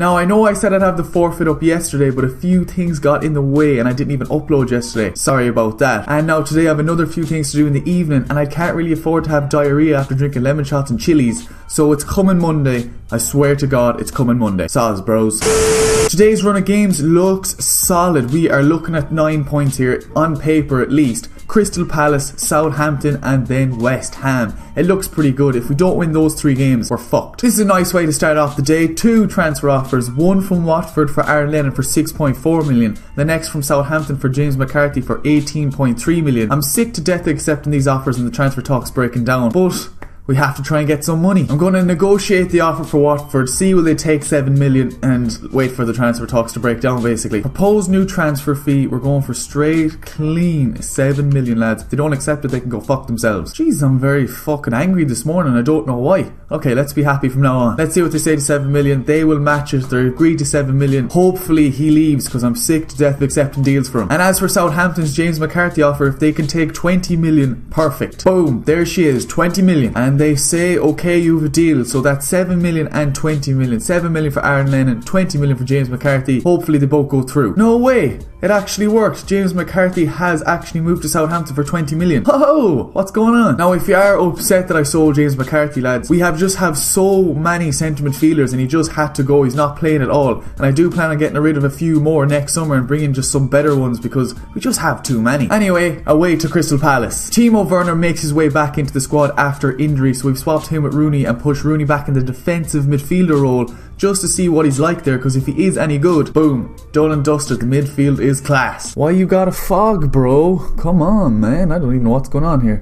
Now, I know I said I'd have the forfeit up yesterday, but a few things got in the way and I didn't even upload yesterday. Sorry about that. And now today I have another few things to do in the evening and I can't really afford to have diarrhea after drinking lemon shots and chilies. So it's coming Monday. I swear to God, it's coming Monday. Soz, bros. Today's run of games looks solid. We are looking at nine points here, on paper at least. Crystal Palace, Southampton, and then West Ham. It looks pretty good. If we don't win those three games, we're fucked. This is a nice way to start off the day. Two transfer offers. One from Watford for Aaron Lennon for 6.4 million. The next from Southampton for James McCarthy for 18.3 million. I'm sick to death accepting these offers and the transfer talks breaking down. But we have to try and get some money. I'm going to negotiate the offer for Watford, see will they take 7 million and wait for the transfer talks to break down basically. Proposed new transfer fee, we're going for straight clean 7 million lads. If they don't accept it, they can go fuck themselves. Jeez, I'm very fucking angry this morning, I don't know why. Okay, let's be happy from now on. Let's see what they say to 7 million. They will match it, they're agreed to 7 million. Hopefully he leaves because I'm sick to death of accepting deals for him. And as for Southampton's James McCarthy offer, if they can take 20 million, perfect. Boom, there she is, 20 million. And they say, okay, you have a deal. So that's 7 million and 20 million. 7 million for Aaron Lennon, 20 million for James McCarthy. Hopefully they both go through. No way! It actually worked. James McCarthy has actually moved to Southampton for 20 million. Oh, what's going on? Now, if you are upset that I sold James McCarthy, lads, we have just have so many centre midfielders and he just had to go. He's not playing at all. And I do plan on getting rid of a few more next summer and bringing just some better ones because we just have too many. Anyway, away to Crystal Palace. Timo Werner makes his way back into the squad after injury, so we've swapped him with Rooney and pushed Rooney back in the defensive midfielder role just to see what he's like there because if he is any good, boom, done and dusted. The midfield is class. Why you got a fog, bro? Come on, man. I don't even know what's going on here.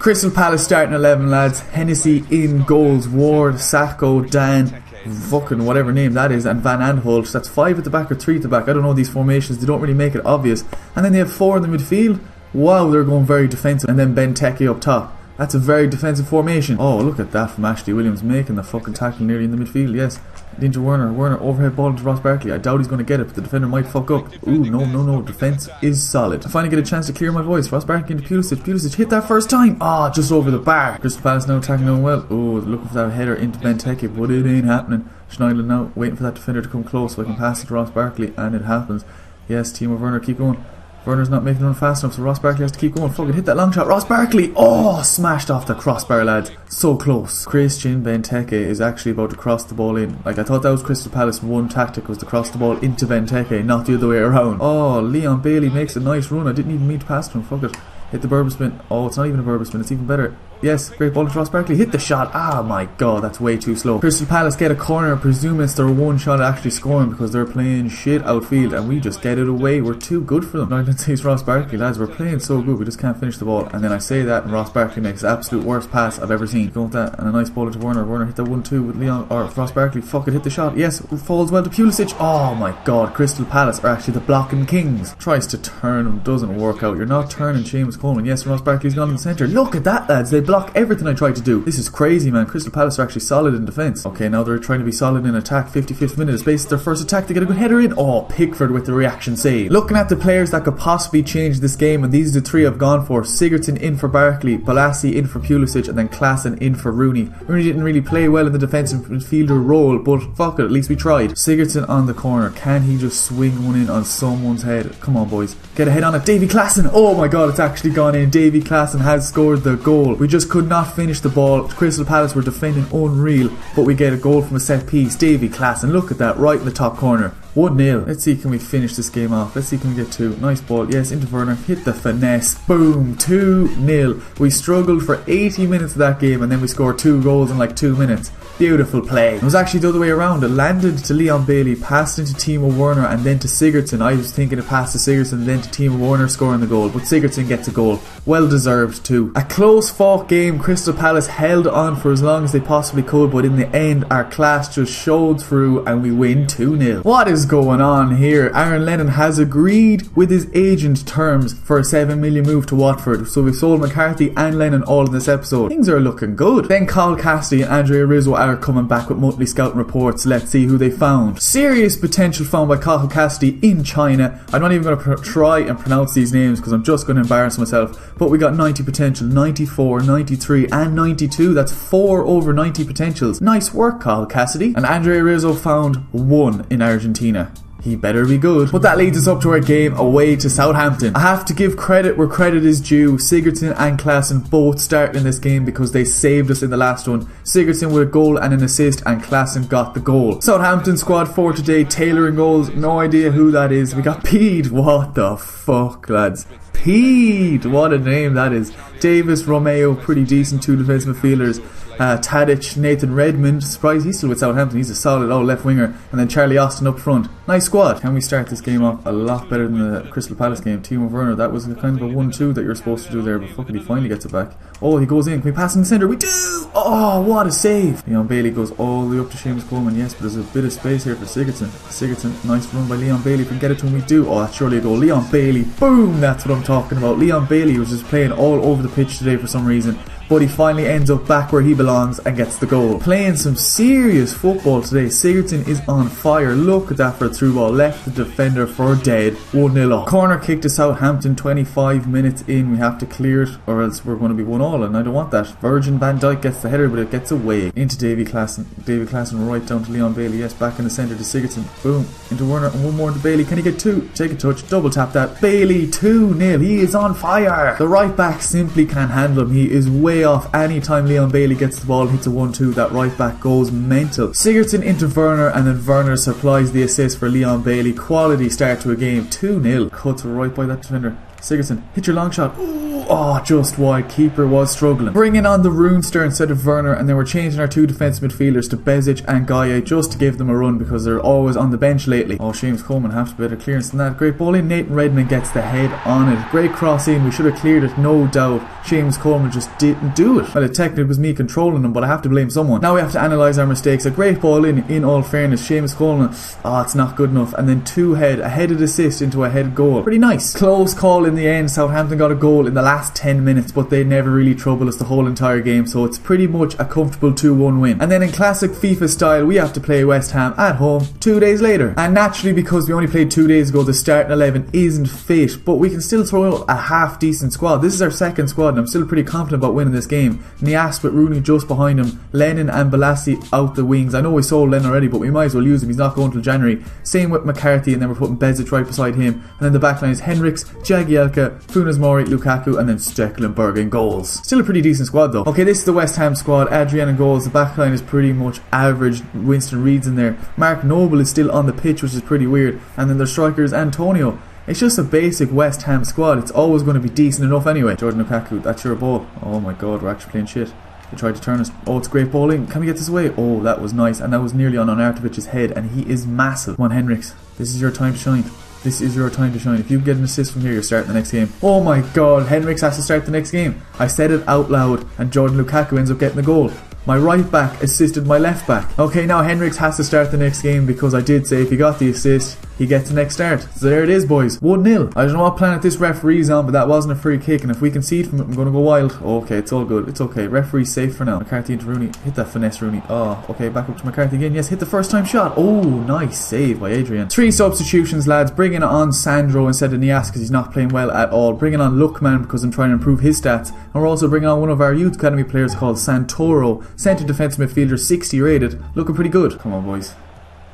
Crystal Palace starting 11, lads. Hennessy in goals. Ward, Sakho, Dann, fucking whatever name that is, and Van Aanholt. That's five at the back or three at the back. I don't know these formations. They don't really make it obvious. And then they have four in the midfield. Wow, they're going very defensive. And then Benteke up top. That's a very defensive formation. Oh, look at that from Ashley Williams making the fucking tackle nearly in the midfield. Yes. Into Werner. Werner overhead ball into Ross Barkley. I doubt he's going to get it, but the defender might fuck up. Ooh, no, no, no. Defense is solid. I finally get a chance to clear my voice. Ross Barkley into Pulisic. Pulisic hit that first time. Ah, oh, just over the bar. Crystal Palace now attacking doing well. Oh, looking for that header into Benteke, but it ain't happening. Schneider now waiting for that defender to come close so I can pass it to Ross Barkley, and it happens. Yes, Timo Werner, keep going. Werner's not making run fast enough, so Ross Barkley has to keep going. Fucking hit that long shot. Ross Barkley! Oh, smashed off the crossbar, lads. So close. Christian Benteke is actually about to cross the ball in. Like, I thought that was Crystal Palace one tactic was to cross the ball into Benteke, not the other way around. Oh, Leon Bailey makes a nice run. I didn't even mean to pass to him. Fuck it. Hit the Berba spin. Oh, it's not even a Berba spin. It's even better. Yes, great ball to Ross Barkley. Hit the shot. Ah, my God, that's way too slow. Crystal Palace get a corner. Presume it's their one shot at actually scoring because they're playing shit outfield and we just get it away. We're too good for them. Now, let's say it's Ross Barkley, lads. We're playing so good. We just can't finish the ball. And then I say that and Ross Barkley makes the absolute worst pass I've ever seen. Go with that. And a nice ball into Werner. Werner hit that 1 2 with Leon or Ross Barkley. Fuck it, hit the shot. Yes, falls well to Pulisic. Oh, my God. Crystal Palace are actually the blocking kings. Tries to turn him. Doesn't work out. You're not turning Seamus Coleman. Yes, Ross Barkley's gone in the centre. Look at that, lads. They block everything I try to do. This is crazy, man. Crystal Palace are actually solid in defence. Okay, now they're trying to be solid in attack. 55th minute is based their first attack. They get a good header in. Oh, Pickford with the reaction save. Looking at the players that could possibly change this game, and these are the three I've gone for. Sigurdsson in for Barkley, Bolasie in for Pulisic, and then Klaassen in for Rooney. Rooney didn't really play well in the defensive midfielder role, but fuck it, at least we tried. Sigurdsson on the corner. Can he just swing one in on someone's head? Come on, boys. Get a head on it. Davy Klaassen. Oh my god, it's actually gone in. Davy Klaassen has scored the goal. We just could not finish the ball. Crystal Palace were defending unreal, but we get a goal from a set piece. Davy class, and look at that, right in the top corner. 1 0. Let's see, can we finish this game off? Let's see, can we get two? Nice ball. Yes, into Werner. Hit the finesse. Boom. 2 0. We struggled for 80 minutes of that game and then we scored two goals in like two minutes. Beautiful play. It was actually the other way around. It landed to Leon Bailey, passed into Timo Werner, and then to Sigurdsson. I was thinking to pass to Sigurdsson, then to Timo Werner scoring the goal, but Sigurdsson gets a goal. Well deserved too. A close fought game. Crystal Palace held on for as long as they possibly could, but in the end, our class just showed through and we win 2 0. What is going on here? Aaron Lennon has agreed with his agent terms for a 7 million move to Watford. So we've sold McCarthy and Lennon all in this episode. Things are looking good. Then Cathal Cassidy and Andrea Rizzo are coming back with monthly scouting reports. Let's see who they found. Serious potential found by Cathal Cassidy in China. I'm not even going to try and pronounce these names because I'm just going to embarrass myself. But we got 90 potential, 94, 93, and 92. That's four over 90 potentials. Nice work, Cathal Cassidy. And Andre Rizzo found one in Argentina. He better be good. But that leads us up to our game away to Southampton. I have to give credit where credit is due. Sigurdsson and Klaassen both started in this game because they saved us in the last one. Sigurdsson with a goal and an assist and Klaassen got the goal. Southampton squad for today, Taylor and goals. No idea who that is. We got Pied. What the fuck, lads? Pied. What a name that is. Davis, Romeu, pretty decent two defensive midfielders uh, Tadic, Nathan Redmond. Surprised he's still with Southampton. He's a solid old left winger. And then Charlie Austin up front. Nice squad. Can we start this game off a lot better than the Crystal Palace game? Timo Werner, that was kind of a 1 2 that you're supposed to do there, but fucking he finally gets it back. Oh, he goes in. Can we pass in the centre? We do! Oh, what a save! Leon Bailey goes all the way up to Seamus Coleman. Yes, but there's a bit of space here for Sigurdsson. Sigurdsson, nice run by Leon Bailey. If we can get it to him, we do. Oh, that's surely a goal. Leon Bailey, boom! That's what I'm talking about. Leon Bailey was just playing all over the pitch today for some reason but he finally ends up back where he belongs and gets the goal. Playing some serious football today. Sigurdsson is on fire. Look at that for a through ball. Left the defender for dead. 1 0 up. Corner kick to Southampton 25 minutes in. We have to clear it or else we're going to be 1 all and I don't want that. Virgil van Dijk gets the header but it gets away. Into Davy Klaassen. Davy Klaassen right down to Leon Bailey. Yes, back in the centre to Sigurdsson. Boom. Into Werner and one more to Bailey. Can he get two? Take a touch. Double tap that. Bailey 2 0. He is on fire. The right back simply can't handle him. He is way off anytime Leon Bailey gets the ball, hits a 1 2, that right back goes mental. Sigurdsson into Werner, and then Werner supplies the assist for Leon Bailey. Quality start to a game 2 0. Cuts right by that defender. Sigurdsson, hit your long shot. Ooh, oh, just why Keeper was struggling. Bringing on the Runester instead of Werner, and then we're changing our two defensive midfielders to Besic and Gueye just to give them a run because they're always on the bench lately. Oh, Seamus Coleman have to be better clearance than that. Great ball in. Nathan Redmond gets the head on it. Great cross in. We should have cleared it, no doubt. Seamus Coleman just didn't do it. Well, it technically was me controlling him, but I have to blame someone. Now we have to analyse our mistakes. A great ball in, in all fairness. Seamus Coleman, oh, it's not good enough. And then two head, a headed assist into a head goal. Pretty nice. Close call in the end. Southampton got a goal in the last 10 minutes, but they never really trouble us the whole entire game, so it's pretty much a comfortable 2 1 win. And then in classic FIFA style, we have to play West Ham at home two days later. And naturally, because we only played two days ago, the starting 11 isn't fit, but we can still throw out a half decent squad. This is our second squad, and I'm still pretty confident about winning this game. Niasse with Rooney just behind him, Lennon and Bolasie out the wings. I know we sold Lennon already, but we might as well use him. He's not going till January. Same with McCarthy, and then we're putting Besic right beside him. And then the back line is Hendricks, Jagielka, Funes Mori, Lukaku, and then Stekelenburg in goals. Still a pretty decent squad though. Okay, this is the West Ham squad. Adrian goals. The back line is pretty much average. Winston Reid's in there. Mark Noble is still on the pitch, which is pretty weird. And then their striker is Antonio. It's just a basic West Ham squad. It's always going to be decent enough anyway. Jordan Lukaku, that's your ball. Oh my god, we're actually playing shit. They tried to turn us. Oh, it's great bowling. Can we get this away? Oh, that was nice. And that was nearly on Arnautovic's head. And he is massive. Come on, Hendricks. This is your time to shine. This is your time to shine. If you get an assist from here, you're starting the next game. Oh my god, Hendricks has to start the next game. I said it out loud, and Jordan Lukaku ends up getting the goal. My right back assisted my left back. Okay, now Hendricks has to start the next game because I did say if he got the assist, he gets the next start. So there it is, boys. 1 0. I don't know what planet this referee's on, but that wasn't a free kick. And if we concede from it, I'm going to go wild. Oh, okay, it's all good. It's okay. Referee's safe for now. McCarthy into Rooney. Hit that finesse, Rooney. Oh, okay, back up to McCarthy again. Yes, hit the first time shot. Oh, nice save by Adrian. Three substitutions, lads. Bringing on Sandro instead of Niasse because he's not playing well at all. Bringing on Lookman because I'm trying to improve his stats. And we're also bringing on one of our youth academy players called Santoro. Centre defensive midfielder, 60 rated. Looking pretty good. Come on, boys.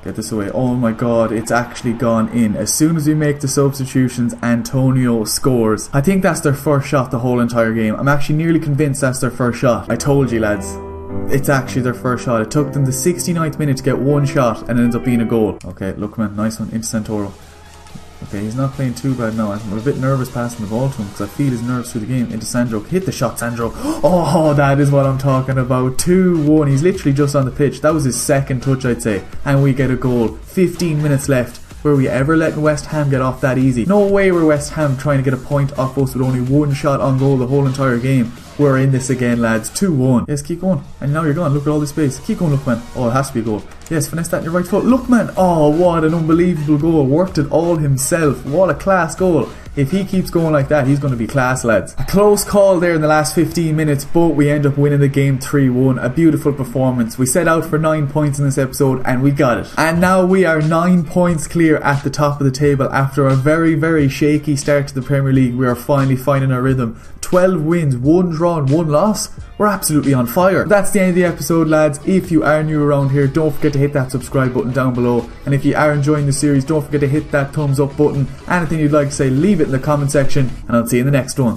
Get this away. Oh my god, it's actually gone in. As soon as we make the substitutions, Antonio scores. I think that's their first shot the whole entire game. I'm actually nearly convinced that's their first shot. I told you, lads. It's actually their first shot. It took them the 69th minute to get one shot and it ends up being a goal. Okay, Lookman, nice one into Santoro. Okay, he's not playing too bad now. I'm a bit nervous passing the ball to him because I feel his nerves through the game. Into Sandro. Hit the shot, Sandro. Oh, that is what I'm talking about. 2-1. He's literally just on the pitch. That was his second touch, I'd say. And we get a goal. 15 minutes left. Were we ever letting West Ham get off that easy? No way were West Ham trying to get a point off us with only one shot on goal the whole entire game. We're in this again, lads. 2-1. Yes, keep going. And now you're gone. Look at all this space. Keep going, Lookman. Oh, it has to be a goal. Yes, finesse that in your right foot. Lookman. Oh, what an unbelievable goal. Worked it all himself. What a class goal. If he keeps going like that, he's going to be class, lads. A close call there in the last 15 minutes, but we end up winning the game 3-1. A beautiful performance. We set out for 9 points in this episode and we got it. And now we are 9 points clear at the top of the table after a very, very shaky start to the Premier League. We are finally finding our rhythm. 12 wins, 1 draw and 1 loss. We're absolutely on fire. That's the end of the episode, lads. If you are new around here, don't forget to hit that subscribe button down below. And if you are enjoying the series, don't forget to hit that thumbs up button. Anything you'd like to say, leave it in the comment section, and I'll see you in the next one.